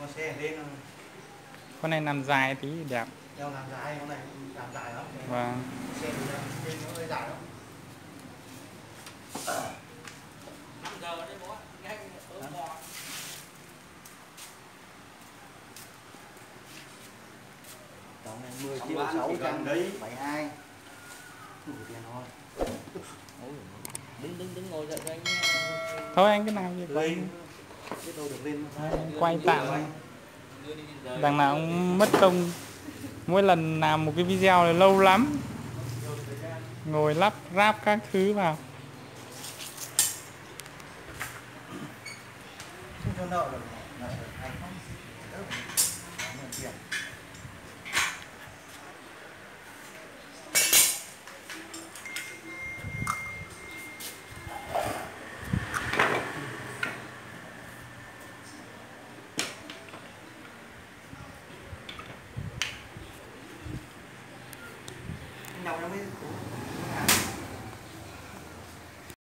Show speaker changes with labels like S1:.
S1: con xe lên
S2: con này làm dài tí đẹp.
S1: Đeo làm dài con này làm dài lắm.
S2: Vâng.
S1: Xe trên nó hơi dài lắm. Tổng này 10 triệu 600 đấy. 72 Đủ tiền thôi
S3: đứng đứng đứng ngồi dậy cho anh
S2: thôi anh cứ làm việc của Đấy, quay tạm. Đằng nào cũng mất công. Mỗi lần làm một cái video là lâu lắm. Ngồi lắp ráp các thứ vào.
S1: Thank you. Cabra, mas